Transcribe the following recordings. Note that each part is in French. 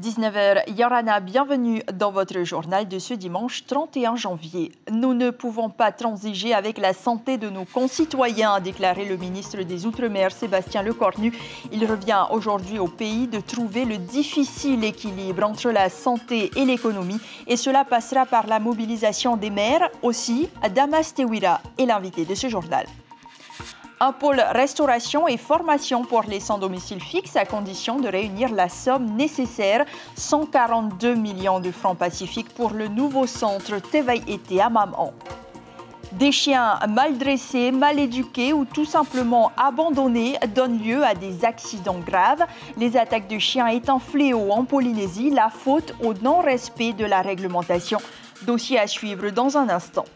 19h, Yorana, bienvenue dans votre journal de ce dimanche 31 janvier. Nous ne pouvons pas transiger avec la santé de nos concitoyens, a déclaré le ministre des Outre-mer Sébastien Lecornu. Il revient aujourd'hui au pays de trouver le difficile équilibre entre la santé et l'économie et cela passera par la mobilisation des maires. Aussi, Damas Tewira est l'invité de ce journal un pôle restauration et formation pour les sans domicile fixe à condition de réunir la somme nécessaire, 142 millions de francs pacifiques pour le nouveau centre Teveil été à Maman. Des chiens mal dressés, mal éduqués ou tout simplement abandonnés donnent lieu à des accidents graves. Les attaques de chiens étant fléau en Polynésie, la faute au non-respect de la réglementation. Dossier à suivre dans un instant.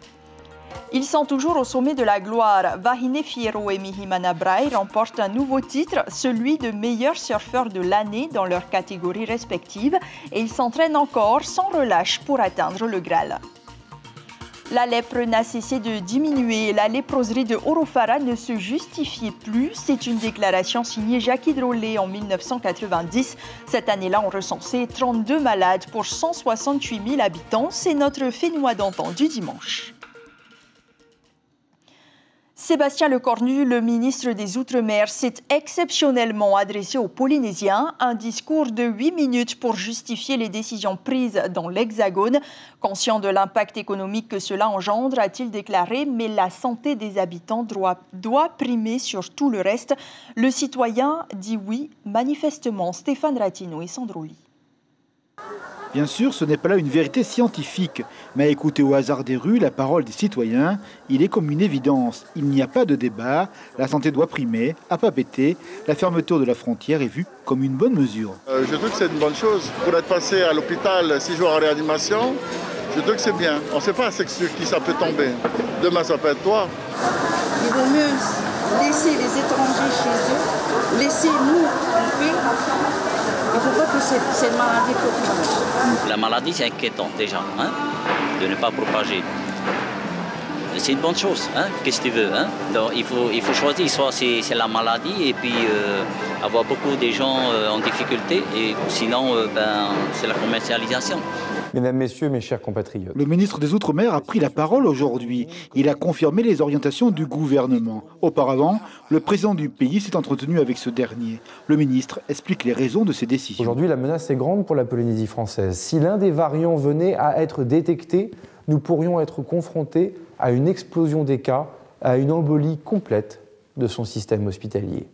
Ils sont toujours au sommet de la gloire. Vahine Fierro et Mihimana Brai remportent un nouveau titre, celui de meilleur surfeur de l'année dans leurs catégories respectives, et ils s'entraînent encore sans relâche pour atteindre le Graal. La lèpre n'a cessé de diminuer. La léproserie de Orofara ne se justifiait plus. C'est une déclaration signée Jacques Hydrolet en 1990. Cette année-là, on recensait 32 malades pour 168 000 habitants. C'est notre Fénois d'antan du dimanche. Sébastien Lecornu, le ministre des Outre-mer, s'est exceptionnellement adressé aux Polynésiens. Un discours de 8 minutes pour justifier les décisions prises dans l'Hexagone. Conscient de l'impact économique que cela engendre, a-t-il déclaré, mais la santé des habitants doit, doit primer sur tout le reste. Le citoyen dit oui, manifestement. Stéphane Ratino et Sandroli. Bien sûr, ce n'est pas là une vérité scientifique, mais à écouter au hasard des rues la parole des citoyens, il est comme une évidence. Il n'y a pas de débat, la santé doit primer, à pas bêter, la fermeture de la frontière est vue comme une bonne mesure. Euh, je trouve que c'est une bonne chose. Pour être passé à l'hôpital six jours en réanimation, je trouve que c'est bien. On ne sait pas sur qui ça peut tomber. Demain, ça peut être toi. Il vaut mieux laisser les étrangers chez eux, laisser nous en paix que cette, maladie propage. La maladie, c'est inquiétant déjà, hein, de ne pas propager. C'est une bonne chose, hein, qu'est-ce que tu veux. Hein? Donc, il, faut, il faut choisir, soit c'est la maladie et puis euh, avoir beaucoup de gens euh, en difficulté, et sinon euh, ben, c'est la commercialisation. Mesdames, Messieurs, mes chers compatriotes. Le ministre des Outre-mer a pris la parole aujourd'hui. Il a confirmé les orientations du gouvernement. Auparavant, le président du pays s'est entretenu avec ce dernier. Le ministre explique les raisons de ces décisions. Aujourd'hui, la menace est grande pour la Polynésie française. Si l'un des variants venait à être détecté, nous pourrions être confrontés à une explosion des cas, à une embolie complète de son système hospitalier.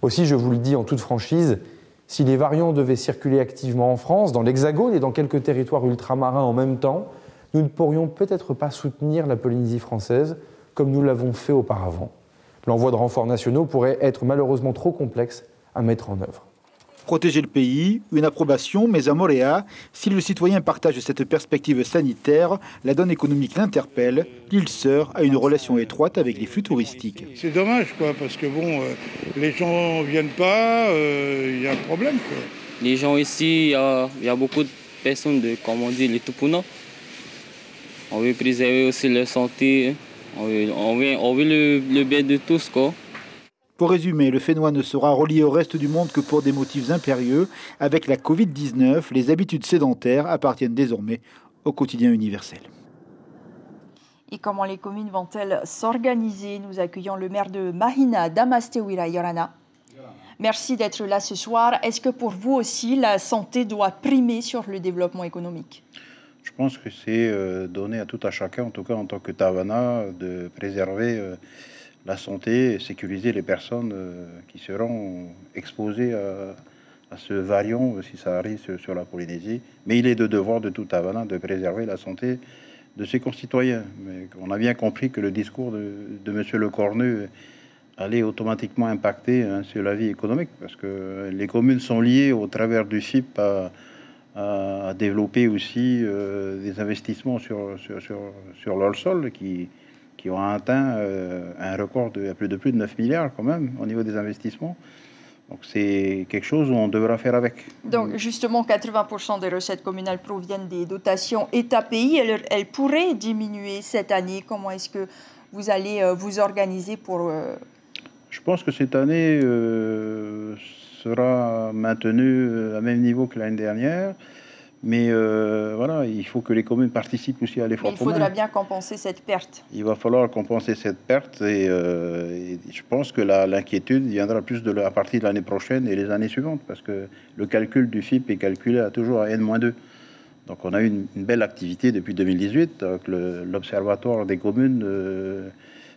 Aussi, je vous le dis en toute franchise, si les variants devaient circuler activement en France, dans l'Hexagone et dans quelques territoires ultramarins en même temps, nous ne pourrions peut-être pas soutenir la Polynésie française comme nous l'avons fait auparavant. L'envoi de renforts nationaux pourrait être malheureusement trop complexe à mettre en œuvre protéger le pays, une approbation, mais à Moréa, si le citoyen partage cette perspective sanitaire, la donne économique l'interpelle, l'île sœur a une relation étroite avec les flux touristiques. C'est dommage, quoi, parce que bon, euh, les gens ne viennent pas, euh, il y a un problème. Quoi. Les gens ici, il y, a beaucoup de personnes, de, comme on dit, les Tupuna. On veut préserver aussi leur santé, on veut, on veut, le, le bien de tous, quoi. Pour résumer, le Fénois ne sera relié au reste du monde que pour des motifs impérieux. Avec la Covid-19, les habitudes sédentaires appartiennent désormais au quotidien universel. Et comment les communes vont-elles s'organiser? Nous accueillons le maire de Mahina, Damastewira Yorana. Merci d'être là ce soir. Est-ce que pour vous aussi, la santé doit primer sur le développement économique? Je pense que c'est euh, donné à tout à chacun, en tout cas en tant que Tavana, de préserver euh, la santé et sécuriser les personnes euh, qui seront exposées à, ce variant si ça arrive sur, la Polynésie. Mais il est de devoir de tout Havana de préserver la santé de ses concitoyens. Mais on a bien compris que le discours de, de M. Le Cornu allait automatiquement impacter hein, sur la vie économique parce que les communes sont liées au travers du FIP à, développer aussi euh, des investissements sur, sur, sur, sur leur sol qui, qui ont atteint euh, un record de plus de plus de 9 milliards quand même au niveau des investissements. Donc c'est quelque chose où on devra faire avec. Donc justement, 80% des recettes communales proviennent des dotations État-pays. Elles, pourraient diminuer cette année. Comment est-ce que vous allez euh, vous organiser pour... Euh, Je pense que cette année sera sera maintenu à même niveau que l'année dernière. Mais euh, voilà, il faut que les communes participent aussi à l'effort Il faudra bien compenser cette perte. Il va falloir compenser cette perte et, euh, je pense que l'inquiétude viendra plus de, à partir de l'année prochaine et les années suivantes parce que le calcul du FIP est calculé à toujours à N-2. Donc on a eu une, belle activité depuis 2018. L'Observatoire des communes euh,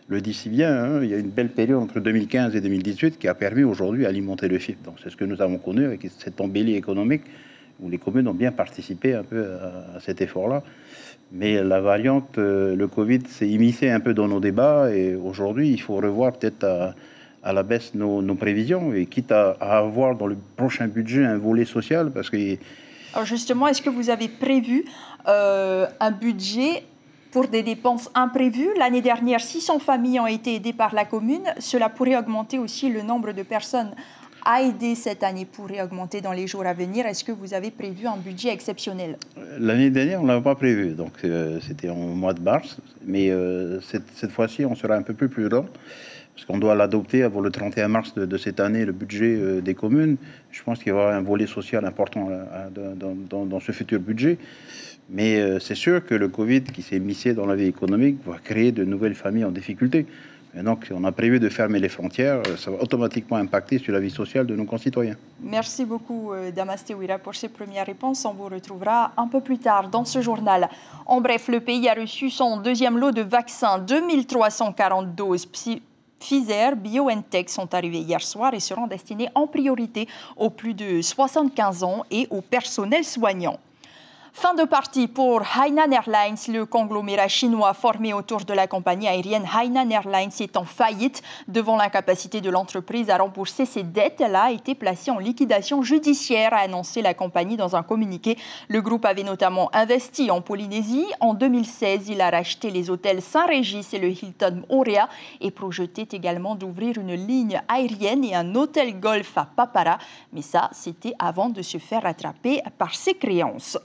le dit si bien. Hein. il y a une belle période entre 2015 et 2018 qui a permis aujourd'hui d'alimenter le FIP. Donc c'est ce que nous avons connu avec cette embellie économique où les communes ont bien participé un peu à, cet effort-là. Mais la variante, euh, le Covid s'est immiscé un peu dans nos débats et aujourd'hui, il faut revoir peut-être à, la baisse nos, prévisions et quitte à, avoir dans le prochain budget un volet social parce que... Alors justement, est-ce que vous avez prévu euh, un budget pour des dépenses imprévues? L'année dernière, 600 familles ont été aidées par la commune. Cela pourrait augmenter aussi le nombre de personnes a aidé cette année pourrait augmenter dans les jours à venir. Est-ce que vous avez prévu un budget exceptionnel? L'année dernière, on ne l'avait pas prévu, donc euh, c'était en mois de mars. Mais euh, cette, fois-ci, on sera un peu plus prudent, parce qu'on doit l'adopter avant le 31 mars de, cette année, le budget euh, des communes. Je pense qu'il y aura un volet social important dans, dans, ce futur budget. Mais c'est sûr que le Covid qui s'est missé dans la vie économique va créer de nouvelles familles en difficulté. Et donc, on a prévu de fermer les frontières. Ça va automatiquement impacter sur la vie sociale de nos concitoyens. Merci beaucoup, euh, Damasté Ouira, pour ces premières réponses. On vous retrouvera un peu plus tard dans ce journal. En bref, le pays a reçu son deuxième lot de vaccins. 2340 doses Pfizer, BioNTech sont arrivées hier soir et seront destinées en priorité aux plus de 75 ans et au personnel soignant. Fin de partie pour Hainan Airlines, le conglomérat chinois formé autour de la compagnie aérienne Hainan Airlines est en faillite devant l'incapacité de l'entreprise à rembourser ses dettes. Elle a été placée en liquidation judiciaire, a annoncé la compagnie dans un communiqué. Le groupe avait notamment investi en Polynésie. En 2016, il a racheté les hôtels Saint-Régis et le Hilton Aurea et projetait également d'ouvrir une ligne aérienne et un hôtel golf à Papara. Mais ça, c'était avant de se faire rattraper par ses créances.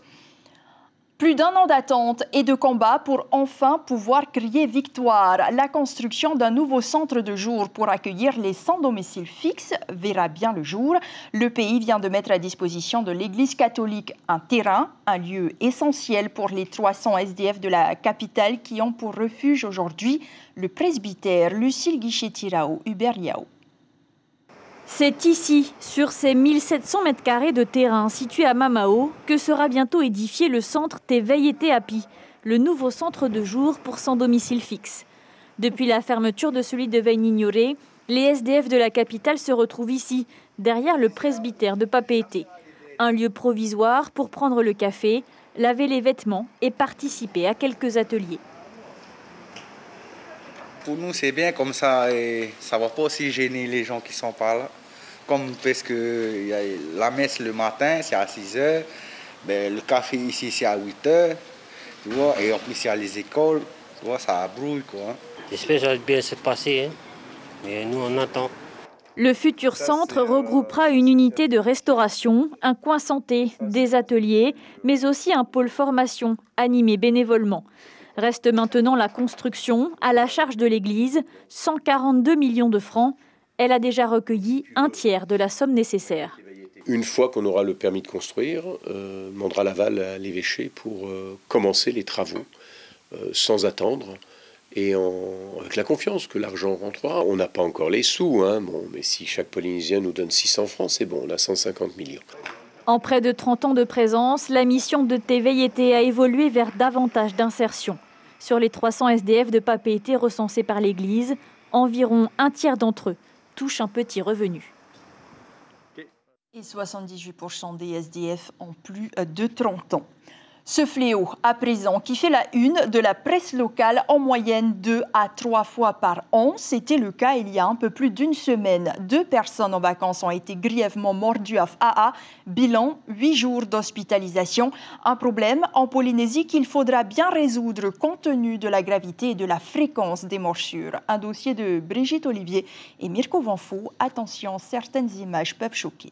Plus d'un an d'attente et de combat pour enfin pouvoir crier victoire. La construction d'un nouveau centre de jour pour accueillir les sans domicile fixe verra bien le jour. Le pays vient de mettre à disposition de l'Église catholique un terrain, un lieu essentiel pour les 300 SDF de la capitale qui ont pour refuge aujourd'hui le presbytère Lucille Guichet-Tirao, Hubert Yao. C'est ici, sur ces 1700 mètres carrés de terrain situé à Mamao, que sera bientôt édifié le centre Teveille et le nouveau centre de jour pour sans domicile fixe. Depuis la fermeture de celui de Veille-Ignoré, les SDF de la capitale se retrouvent ici, derrière le presbytère de Papeete. Un lieu provisoire pour prendre le café, laver les vêtements et participer à quelques ateliers. Pour nous, c'est bien comme ça et ça va pas aussi gêner les gens qui sont par là. Comme parce que y a la messe le matin, c'est à 6 h ben, le café ici, c'est à 8 h tu vois, et en plus, il y a les écoles, tu vois, ça brouille, quoi. J'espère que ça va bien se passer, hein. mais nous, on attend. Le futur centre regroupera une unité de restauration, un coin santé, des ateliers, mais aussi un pôle formation animé bénévolement. Reste maintenant la construction à la charge de l'Église, 142 millions de francs. Elle a déjà recueilli un tiers de la somme nécessaire. Une fois qu'on aura le permis de construire, euh, demandera l'aval à l'évêché pour euh, commencer les travaux euh, sans attendre et avec la confiance que l'argent rentrera. On n'a pas encore les sous, hein, bon, mais si chaque Polynésien nous donne 600 francs, c'est bon, on a 150 millions. En près de 30 ans de présence, la mission de TVIT a évolué vers davantage d'insertion. Sur les 300 SDF de Papeete recensés par l'Église, environ un tiers d'entre eux touchent un petit revenu. Et 78% des SDF ont plus de 30 ans. Ce fléau, à présent, qui fait la une de la presse locale en moyenne deux à trois fois par an, c'était le cas il y a un peu plus d'une semaine. Deux personnes en vacances ont été grièvement mordues à FAA. Bilan, huit jours d'hospitalisation. Un problème en Polynésie qu'il faudra bien résoudre compte tenu de la gravité et de la fréquence des morsures. Un dossier de Brigitte Olivier et Mirko Vanfou. Attention, certaines images peuvent choquer.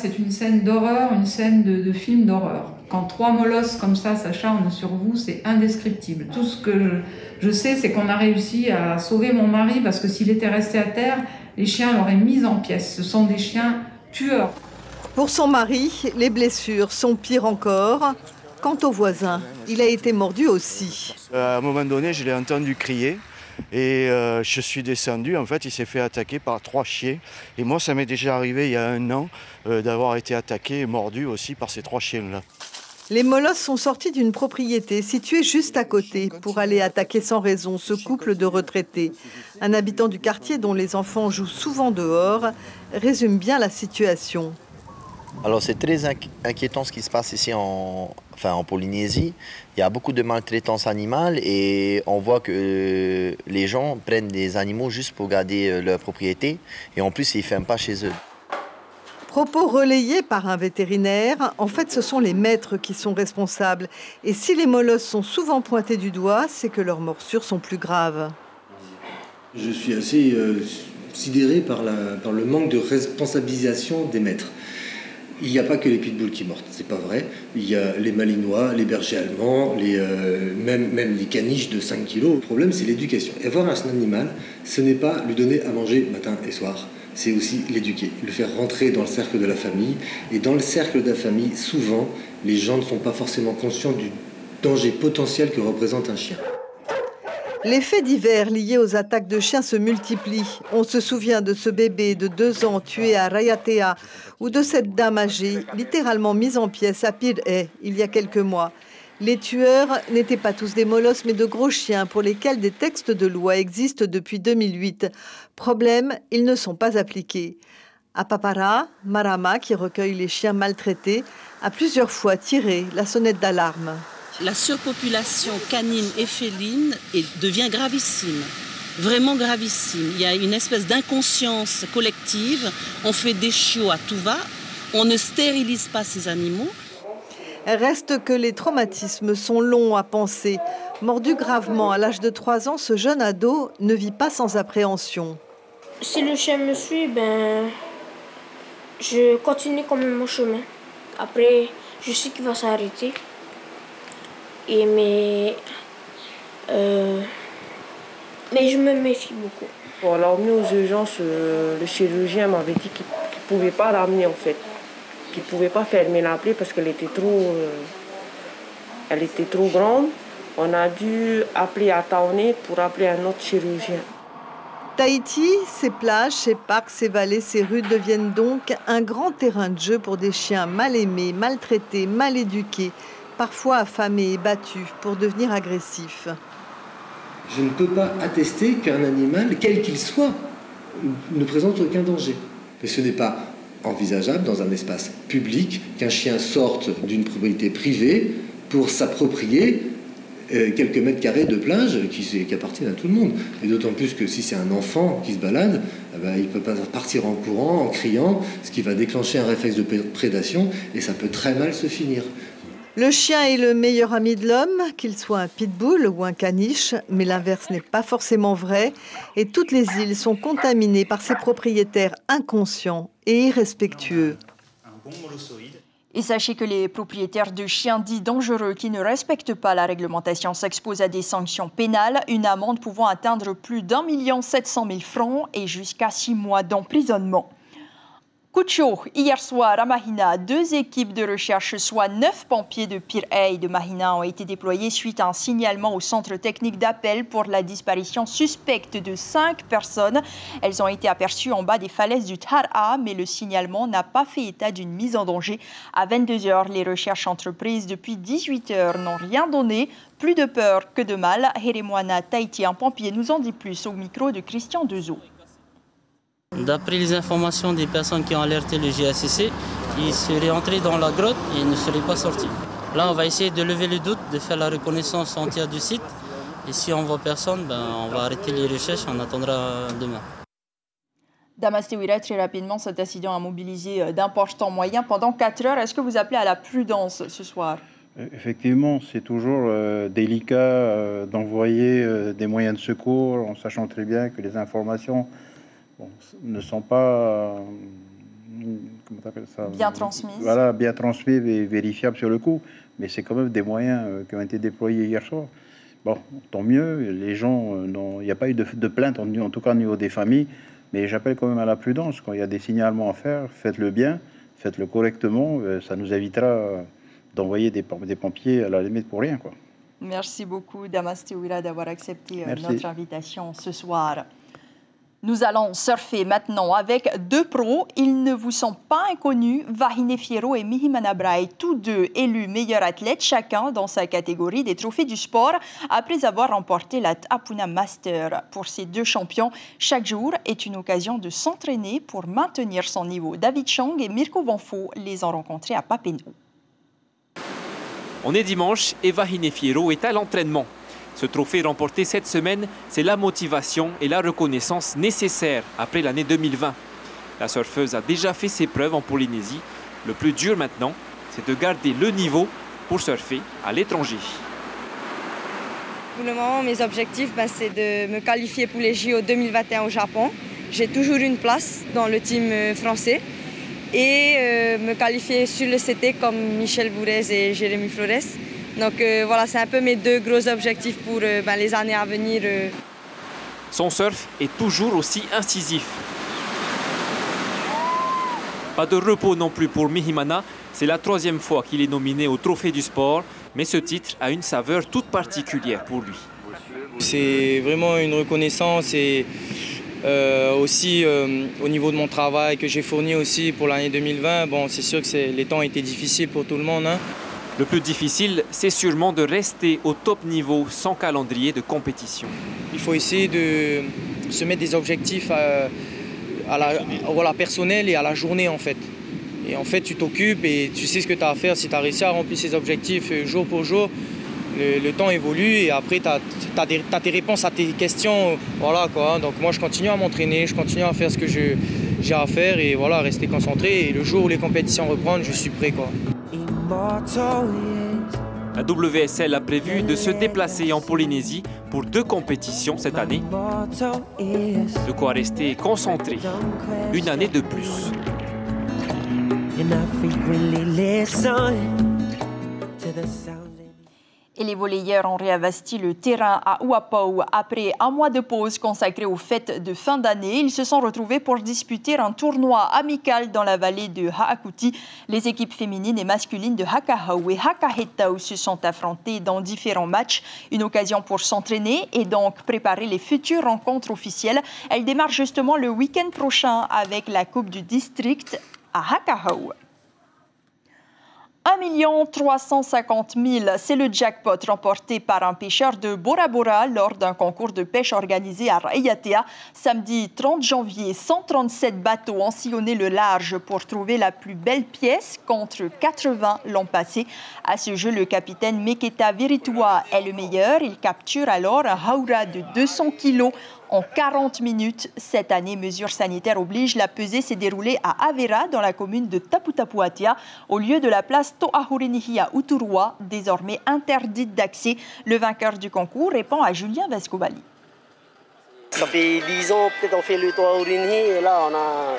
C'est une scène d'horreur, une scène de, film d'horreur. Quand trois molosses comme ça s'acharnent sur vous, c'est indescriptible. Tout ce que je, sais, c'est qu'on a réussi à sauver mon mari parce que s'il était resté à terre, les chiens l'auraient mis en pièces. Ce sont des chiens tueur. Pour son mari, les blessures sont pires encore. Quant au voisin, il a été mordu aussi. À un moment donné, je l'ai entendu crier. Et euh, je suis descendu, en fait, il s'est fait attaquer par trois chiens. Et moi, ça m'est déjà arrivé il y a un an euh, d'avoir été attaqué et mordu aussi par ces trois chiens-là. Les molosses sont sortis d'une propriété située juste à côté pour aller attaquer sans raison ce couple de retraités. Un habitant du quartier dont les enfants jouent souvent dehors résume bien la situation. Alors c'est très inquiétant ce qui se passe ici en, enfin, en Polynésie. Il y a beaucoup de maltraitance animale et on voit que les gens prennent des animaux juste pour garder euh, leur propriété et en plus ils ne ferment pas chez eux. Propos relayés par un vétérinaire, en fait ce sont les maîtres qui sont responsables. Et si les molosses sont souvent pointés du doigt, c'est que leurs morsures sont plus graves. Je suis assez euh, sidéré par, la, par le manque de responsabilisation des maîtres il n'y a pas que les pitbulls qui mortent, c'est pas vrai. Il y a les malinois, les bergers allemands, euh, même, même les caniches de 5 kilos. Le problème, c'est l'éducation. Avoir un animal, ce n'est pas lui donner à manger matin et soir, c'est aussi l'éduquer, le faire rentrer dans le cercle de la famille. Et dans le cercle de la famille, souvent, les gens ne sont pas forcément conscients du danger potentiel que représente un chien. Les faits divers liés aux attaques de chiens se multiplient. On se souvient de ce bébé de deux ans tué à Rayatea ou de cette dame âgée littéralement mise en pièces à Pireh il y a quelques mois. Les tueurs n'étaient pas tous des molosses mais de gros chiens pour lesquels des textes de loi existent depuis 2008. Problème, ils ne sont pas appliqués. À Papara, Marama, qui recueille les chiens maltraités, a plusieurs fois tiré la sonnette d'alarme la surpopulation canine et féline devient gravissime, vraiment gravissime. Il y a une espèce d'inconscience collective, on fait des chiots à tout va, on ne stérilise pas ces animaux. Reste que les traumatismes sont longs à penser. Mordu gravement à l'âge de 3 ans, ce jeune ado ne vit pas sans appréhension. Si le chien me suit, ben, je continue comme mon chemin. Après, je sais qu'il va s'arrêter. Et mais, euh, mais je me méfie beaucoup. Pour l'emmener aux urgences, euh, le chirurgien m'avait dit qu'il ne pouvait pas l'amener en fait. Qu'il ne pouvait pas fermer la plaie parce qu'elle était trop euh, elle était trop grande. On a dû appeler à Taoné pour appeler un autre chirurgien. Tahiti, ses plages, ses parcs, ses vallées, ses rues deviennent donc un grand terrain de jeu pour des chiens mal aimés, maltraités, mal éduqués parfois affamés et battus pour devenir agressifs. Je ne peux pas attester qu'un animal, quel qu'il soit, ne présente aucun danger. Mais ce n'est pas envisageable dans un espace public qu'un chien sorte d'une propriété privée pour s'approprier euh, quelques mètres carrés de plage qui, appartiennent à tout le monde. Et d'autant plus que si c'est un enfant qui se balade, eh ben, il ne peut pas partir en courant, en criant, ce qui va déclencher un réflexe de prédation et ça peut très mal se finir. Le chien est le meilleur ami de l'homme, qu'il soit un pitbull ou un caniche, mais l'inverse n'est pas forcément vrai, et toutes les îles sont contaminées par ses propriétaires inconscients et irrespectueux. Et sachez que les propriétaires de chiens dits dangereux qui ne respectent pas la réglementation s'exposent à des sanctions pénales, une amende pouvant atteindre plus d'un million sept cent mille francs et jusqu'à six mois d'emprisonnement. Coup hier soir à Mahina, deux équipes de recherche, soit neuf pompiers de Pirey de Mahina, ont été déployés suite à un signalement au centre technique d'appel pour la disparition suspecte de cinq personnes. Elles ont été aperçues en bas des falaises du Tara, mais le signalement n'a pas fait état d'une mise en danger. À 22 heures, les recherches entreprises depuis 18 heures n'ont rien donné. Plus de peur que de mal. Heremoana Tahiti, un pompier, nous en dit plus au micro de Christian Dezo. D'après les informations des personnes qui ont alerté le GACC, ils seraient entrés dans la grotte et ne seraient pas sortis. Là, on va essayer de lever le doute, de faire la reconnaissance entière du site. Et si on voit personne, ben, on va arrêter les recherches, on attendra demain. Damastewira, très rapidement, cet incident a mobilisé euh, d'importants moyens pendant 4 heures. Est-ce que vous appelez à la prudence ce soir? Euh, Effectivement, c'est toujours euh, délicat d'envoyer des moyens de secours en sachant très bien que les informations ne sont pas ça, bien transmises. Voilà, bien transmises et vérifiables sur le coup. Mais c'est quand même des moyens euh, qui ont été déployés hier soir. Bon, tant mieux. Les gens, euh, il n'y a pas eu de, plainte, en, tout cas au niveau des familles. Mais j'appelle quand même à la prudence. Quand il y a des signalements à faire, faites-le bien, faites-le correctement. Euh, ça nous évitera d'envoyer des, des, pompiers à la limite pour rien. Quoi. Merci beaucoup, Damas d'avoir accepté notre invitation ce soir. Nous allons surfer maintenant avec deux pros. Ils ne vous sont pas inconnus. Vahine Fierro et Mihimana Braille, tous deux élus meilleurs athlètes, chacun dans sa catégorie des trophées du sport, après avoir remporté la Tapuna Master. Pour ces deux champions, chaque jour est une occasion de s'entraîner pour maintenir son niveau. David Chang et Mirko Vanfo les ont rencontrés à Papenou. On est dimanche et Vahine Fierro est à l'entraînement. Ce trophée remporté cette semaine, c'est la motivation et la reconnaissance nécessaires après l'année 2020. La surfeuse a déjà fait ses preuves en Polynésie. Le plus dur maintenant, c'est de garder le niveau pour surfer à l'étranger. Pour le moment, mes objectifs, ben, c'est de me qualifier pour les JO 2021 au Japon. J'ai toujours une place dans le team euh, français et euh, me qualifier sur le CT comme Michel Bourrez et Jérémy Flores. Donc euh, voilà, c'est un peu mes deux gros objectifs pour euh, ben, les années à venir. Euh. Son surf est toujours aussi incisif. Pas de repos non plus pour Mihimana. C'est la troisième fois qu'il est nominé au Trophée du sport, mais ce titre a une saveur toute particulière pour lui. C'est vraiment une reconnaissance et aussi au niveau de mon travail que j'ai fourni aussi pour l'année 2020. Bon, c'est sûr que les temps étaient difficiles pour tout le monde. Hein. Le plus difficile, c'est sûrement de rester au top niveau sans calendrier de compétition. Il faut essayer de se mettre des objectifs à, la, voilà, et à la journée en fait. Et en fait, tu t'occupes et tu sais ce que tu as à faire. Si tu as réussi à remplir ces objectifs euh, jour pour jour, le, temps évolue et après, tu as, tes réponses à tes questions. Voilà, quoi. Hein. Donc moi, je continue à m'entraîner, je continue à faire ce que j'ai à faire et voilà, rester concentré. Et le jour où les compétitions reprennent, je suis prêt. Quoi. La WSL a prévu de se déplacer en Polynésie pour deux compétitions cette année. De quoi rester concentré une année de plus. Et les volleyeurs ont réinvesti le terrain à Uapau après un mois de pause consacré aux fêtes de fin d'année. Ils se sont retrouvés pour disputer un tournoi amical dans la vallée de Haakuti. Les équipes féminines et masculines de Hakahau et Hakahetau se sont affrontées dans différents matchs. Une occasion pour s'entraîner et donc préparer les futures rencontres officielles. Elle démarre justement le week-end prochain avec la Coupe du District à Hakahau. 1 350 000, c'est le jackpot remporté par un pêcheur de Bora Bora lors d'un concours de pêche organisé à Raiatea. Samedi 30 janvier, 137 bateaux ont sillonné le large pour trouver la plus belle pièce contre 80 l'an passé. À ce jeu, le capitaine Meketa Viritua est le meilleur. Il capture alors un haura de 200 kilos en 40 minutes. Cette année, mesures sanitaires obligent, la pesée s'est déroulée à Avera, dans la commune de Taputapuatia, au lieu de la place Toahurinihi à Uturua, désormais interdite d'accès. Le vainqueur du concours répond à Julien Vescovali. Ça fait 10 ans, peut-être on fait le Toahurinihi, et là on, a,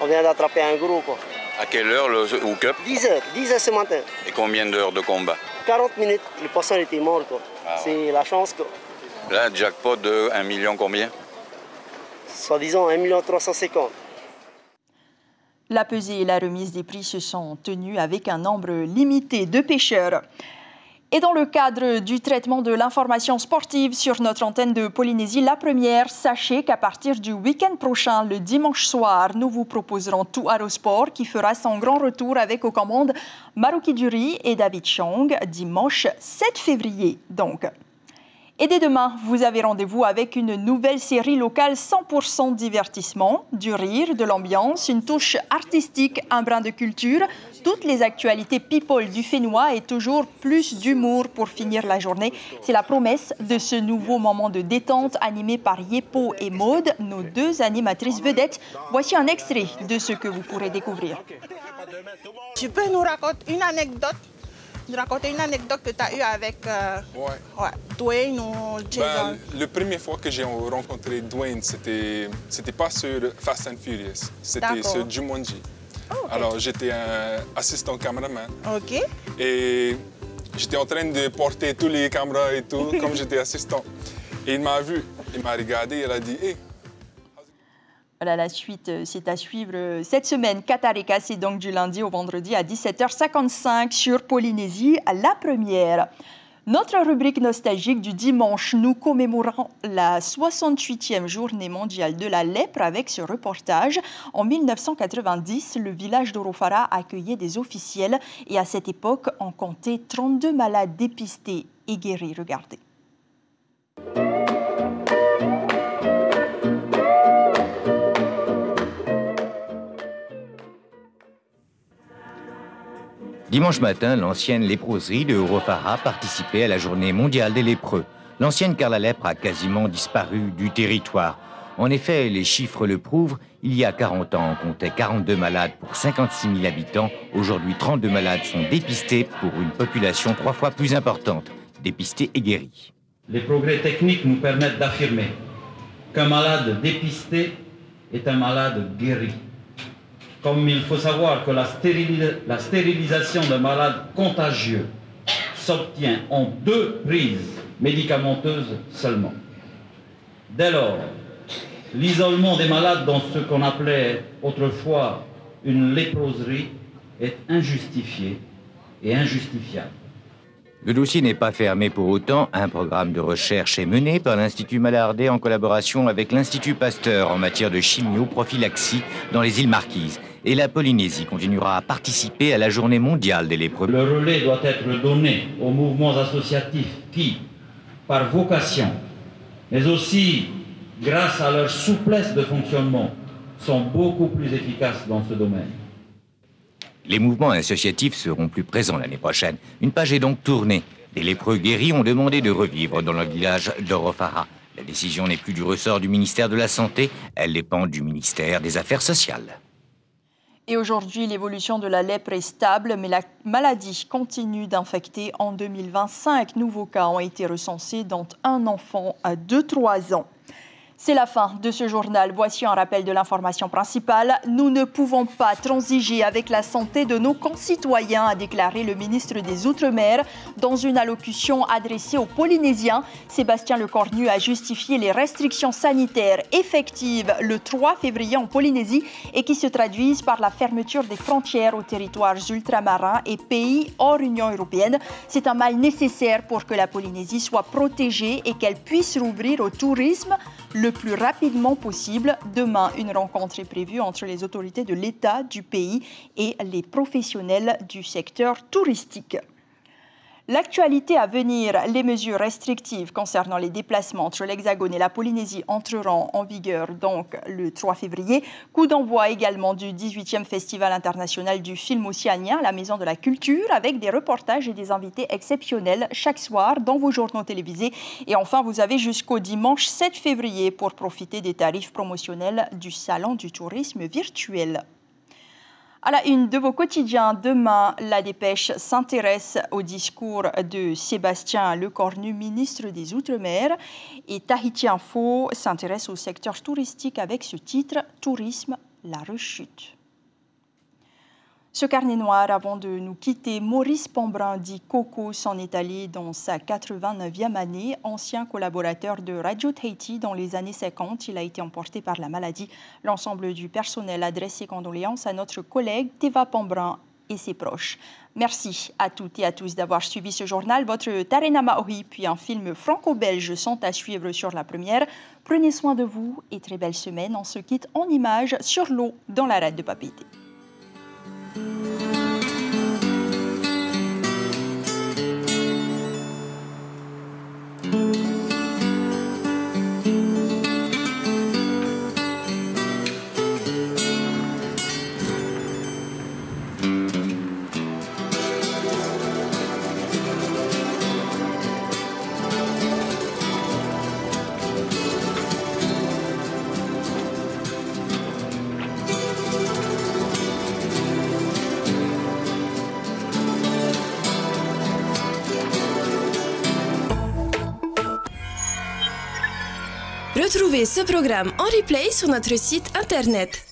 on vient d'attraper un gros. Quoi. À quelle heure le hookup 10 heures, 10 heures ce matin. Et combien d'heures de combat? 40 minutes, le poisson était mort. Ah C'est la chance. Quoi. Là, jackpot de 1 million combien? Soi-disant 1 million 350. La pesée et la remise des prix se sont tenues avec un nombre limité de pêcheurs. Et dans le cadre du traitement de l'information sportive sur notre antenne de Polynésie, la première, sachez qu'à partir du week-end prochain, le dimanche soir, nous vous proposerons tout Sport qui fera son grand retour avec aux commandes Maruki Duri et David Chong dimanche 7 février. Donc, et dès demain, vous avez rendez-vous avec une nouvelle série locale 100% divertissement, du rire, de l'ambiance, une touche artistique, un brin de culture, toutes les actualités people du Fénois et toujours plus d'humour pour finir la journée. C'est la promesse de ce nouveau moment de détente animé par Yepo et Maude, nos deux animatrices vedettes. Voici un extrait de ce que vous pourrez découvrir. Tu peux nous raconter une anecdote? Nous raconter une anecdote que tu as eue avec euh, ouais. Dwayne ou Jason? Ben, le premier fois que j'ai rencontré Dwayne, c'était c'était pas sur Fast and Furious, c'était sur Jumanji. Oh, Alors j'étais un assistant cameraman. OK. Et j'étais en train de porter tous les caméras et tout, comme j'étais assistant. Et il m'a vu, il m'a regardé, il a dit, hey, Voilà, la suite, euh, c'est à suivre euh, cette semaine. Katareka, c'est donc du lundi au vendredi à 17h55 sur Polynésie, à la première. Notre rubrique nostalgique du dimanche, nous commémorons la 68e journée mondiale de la lèpre avec ce reportage. En 1990, le village d'Orofara accueillait des officiels et à cette époque, on comptait 32 malades dépistés et guéris. Regardez. Dimanche matin, l'ancienne léproserie de Eurofara participait à la journée mondiale des lépreux. L'ancienne car la lèpre a quasiment disparu du territoire. En effet, les chiffres le prouvent, il y a 40 ans, on comptait 42 malades pour 56 000 habitants. Aujourd'hui, 32 malades sont dépistés pour une population trois fois plus importante, dépistés et guéris. Les progrès techniques nous permettent d'affirmer qu'un malade dépisté est un malade guéri. Comme il faut savoir que la, stérilisation d'un malade contagieux s'obtient en deux prises médicamenteuses seulement. Dès lors, l'isolement des malades dans ce qu'on appelait autrefois une léproserie est injustifié et injustifiable. Le dossier n'est pas fermé pour autant. Un programme de recherche est mené par l'Institut Malardé en collaboration avec l'Institut Pasteur en matière de chimioprophylaxie dans les îles Marquises. Et la Polynésie continuera à participer à la journée mondiale des lépreux. Le relais doit être donné aux mouvements associatifs qui, par vocation, mais aussi grâce à leur souplesse de fonctionnement, sont beaucoup plus efficaces dans ce domaine. Les mouvements associatifs seront plus présents l'année prochaine. Une page est donc tournée. Les lépreux guéris ont demandé de revivre dans le village d'Orofara. La décision n'est plus du ressort du ministère de la Santé, elle dépend du ministère des Affaires sociales. Et aujourd'hui, l'évolution de la lèpre est stable, mais la maladie continue d'infecter. En 2025, nouveaux cas ont été recensés, dont un enfant à 2-3 ans. C'est la fin de ce journal. Voici un rappel de l'information principale. Nous ne pouvons pas transiger avec la santé de nos concitoyens, a déclaré le ministre des Outre-mer dans une allocution adressée aux Polynésiens. Sébastien Lecornu a justifié les restrictions sanitaires effectives le 3 février en Polynésie et qui se traduisent par la fermeture des frontières aux territoires ultramarins et pays hors Union européenne. C'est un mal nécessaire pour que la Polynésie soit protégée et qu'elle puisse rouvrir au tourisme plus rapidement possible. Demain, une rencontre est prévue entre les autorités de l'État du pays et les professionnels du secteur touristique. L'actualité à venir, les mesures restrictives concernant les déplacements entre l'Hexagone et la Polynésie entreront en vigueur donc le 3 février. Coup d'envoi également du 18e Festival international du film océanien, la Maison de la Culture, avec des reportages et des invités exceptionnels chaque soir dans vos journaux télévisés. Et enfin, vous avez jusqu'au dimanche 7 février pour profiter des tarifs promotionnels du Salon du tourisme virtuel. À la une de vos quotidiens, demain, la dépêche s'intéresse au discours de Sébastien Lecornu, ministre des Outre-mer, et Tahiti Info s'intéresse au secteur touristique avec ce titre Tourisme, la rechute. Ce carnet noir, avant de nous quitter, Maurice Pombrin dit Coco s'en est allé dans sa 89e année. Ancien collaborateur de Radio Tahiti dans les années 50, il a été emporté par la maladie. L'ensemble du personnel adresse ses condoléances à notre collègue Teva Pombrin et ses proches. Merci à toutes et à tous d'avoir suivi ce journal. Votre Tarena Maori puis un film franco-belge sont à suivre sur la première. Prenez soin de vous et très belle semaine. On se quitte en images sur l'eau dans la rade de Papeete. Ce programme en replay sur notre site internet